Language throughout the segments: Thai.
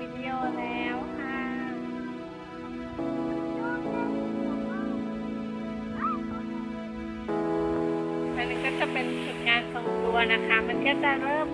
วิดีโอแล้วค่ะ อันนี้ก็จะเป็นฝึงานทรงตัวนะคะ มันก็จะเริ่ม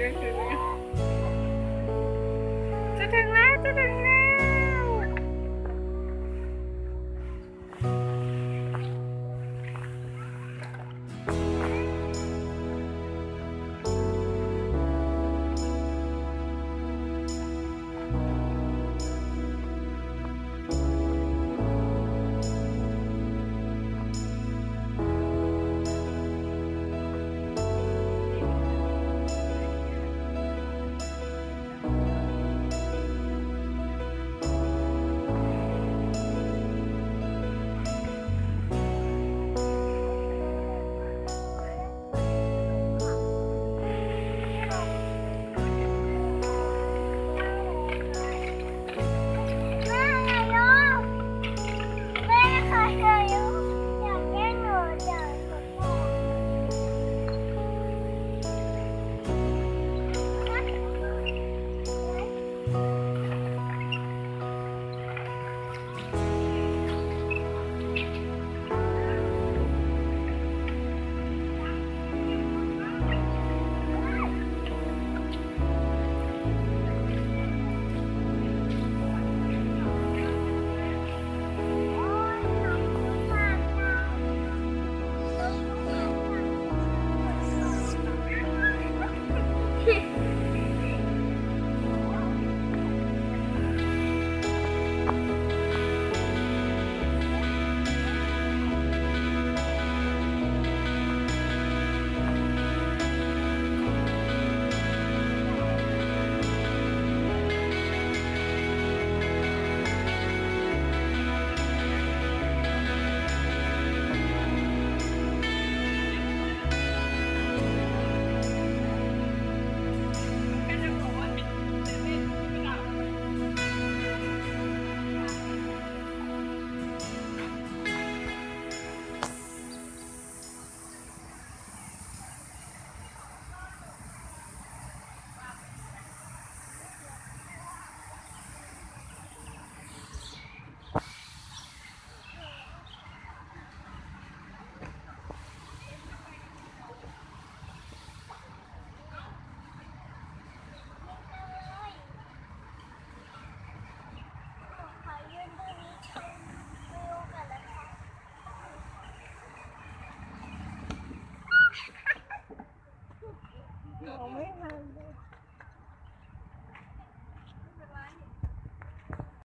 จะถึงแล้วจะถึงแล้ว